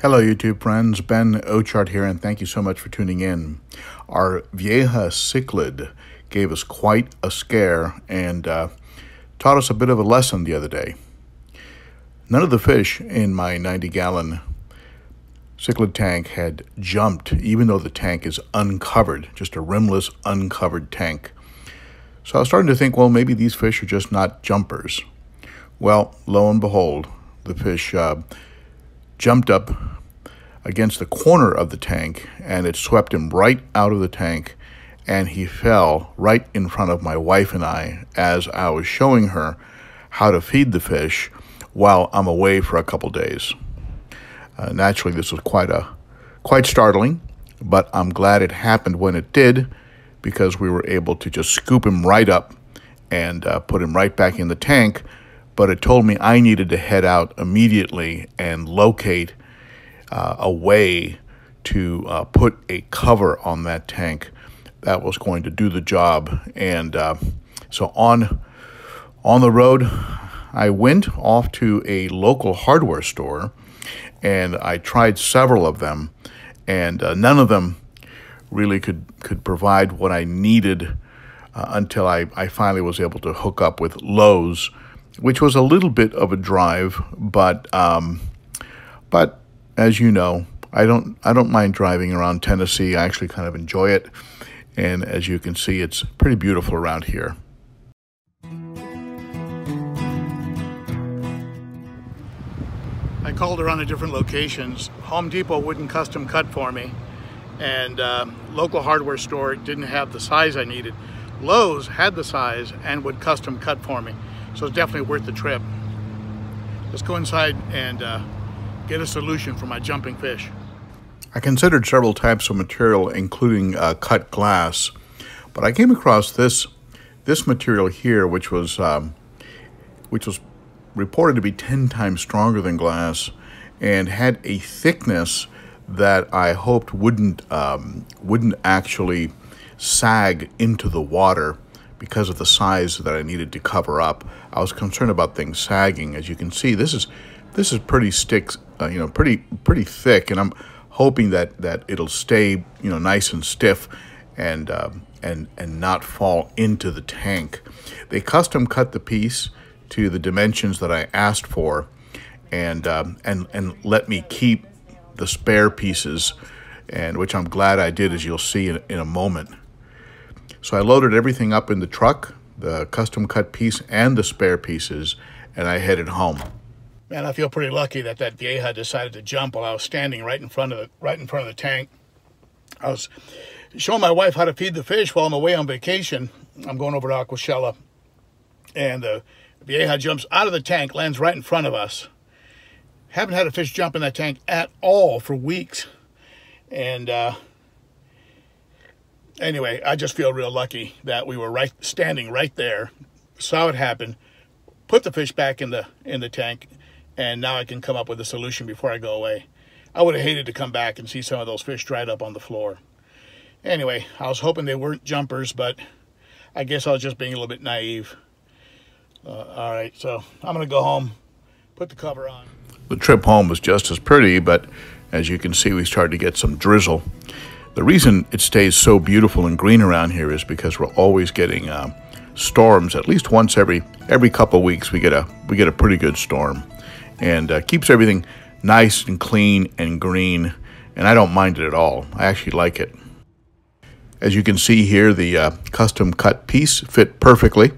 Hello, YouTube friends. Ben Ochart here, and thank you so much for tuning in. Our Vieja cichlid gave us quite a scare and uh, taught us a bit of a lesson the other day. None of the fish in my 90 gallon cichlid tank had jumped, even though the tank is uncovered, just a rimless, uncovered tank. So I was starting to think, well, maybe these fish are just not jumpers. Well, lo and behold, the fish uh, jumped up against the corner of the tank and it swept him right out of the tank and he fell right in front of my wife and I as I was showing her how to feed the fish while I'm away for a couple days. Uh, naturally, this was quite a quite startling, but I'm glad it happened when it did because we were able to just scoop him right up and uh, put him right back in the tank. But it told me I needed to head out immediately and locate uh, a way to uh, put a cover on that tank that was going to do the job. And uh, so on on the road, I went off to a local hardware store and I tried several of them, and uh, none of them really could, could provide what I needed uh, until I, I finally was able to hook up with Lowe's, which was a little bit of a drive, but um, but as you know, I don't I don't mind driving around Tennessee. I actually kind of enjoy it, and as you can see, it's pretty beautiful around here. I called around at different locations. Home Depot wouldn't custom cut for me, and uh, local hardware store didn't have the size I needed. Lowe's had the size and would custom cut for me, so it's definitely worth the trip. Let's go inside and uh, get a solution for my jumping fish. I considered several types of material, including uh, cut glass, but I came across this this material here, which was um, which was reported to be 10 times stronger than glass and had a thickness that I hoped wouldn't um, wouldn't actually sag into the water because of the size that I needed to cover up. I was concerned about things sagging. As you can see, this is this is pretty stick, uh, you know, pretty pretty thick, and I'm hoping that that it'll stay, you know, nice and stiff, and um, and and not fall into the tank. They custom cut the piece to the dimensions that I asked for, and um, and and let me keep the spare pieces, and which I'm glad I did, as you'll see in, in a moment. So I loaded everything up in the truck, the custom cut piece and the spare pieces, and I headed home. Man, I feel pretty lucky that that vieja decided to jump while I was standing right in front of the right in front of the tank. I was showing my wife how to feed the fish while I'm away on vacation. I'm going over to Aquashella, and the Vieja jumps out of the tank, lands right in front of us. Haven't had a fish jump in that tank at all for weeks. And uh, anyway, I just feel real lucky that we were right standing right there, saw it happen, put the fish back in the in the tank, and now I can come up with a solution before I go away. I would have hated to come back and see some of those fish dried up on the floor. Anyway, I was hoping they weren't jumpers, but I guess I was just being a little bit naive. Uh, all right, so I'm going to go home, put the cover on. The trip home was just as pretty, but as you can see, we started to get some drizzle. The reason it stays so beautiful and green around here is because we're always getting uh, storms. At least once every every couple weeks, we get a we get a pretty good storm, and uh, keeps everything nice and clean and green. And I don't mind it at all. I actually like it. As you can see here, the uh, custom cut piece fit perfectly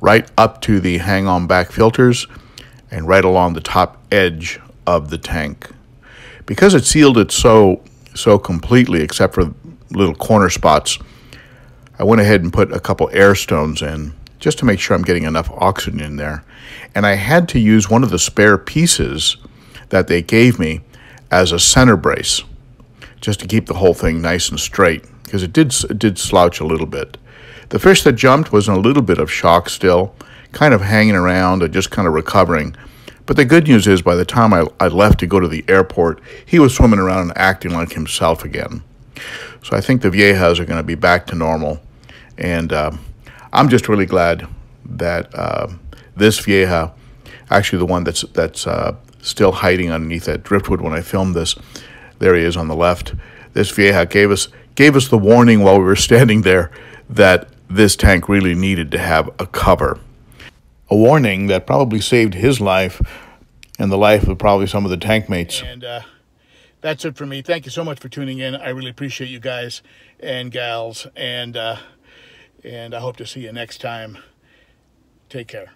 right up to the hang-on back filters and right along the top edge of the tank. Because it sealed it so so completely except for little corner spots, I went ahead and put a couple air stones in just to make sure I'm getting enough oxygen in there. And I had to use one of the spare pieces that they gave me as a center brace just to keep the whole thing nice and straight because it did it did slouch a little bit. The fish that jumped was in a little bit of shock still, kind of hanging around and just kind of recovering. But the good news is, by the time I, I left to go to the airport, he was swimming around and acting like himself again. So I think the viejas are going to be back to normal. And uh, I'm just really glad that uh, this vieja, actually the one that's, that's uh, still hiding underneath that driftwood when I filmed this. There he is on the left. This Vieja gave us gave us the warning while we were standing there that this tank really needed to have a cover. A warning that probably saved his life and the life of probably some of the tank mates. And uh, that's it for me. Thank you so much for tuning in. I really appreciate you guys and gals, and uh, and I hope to see you next time. Take care.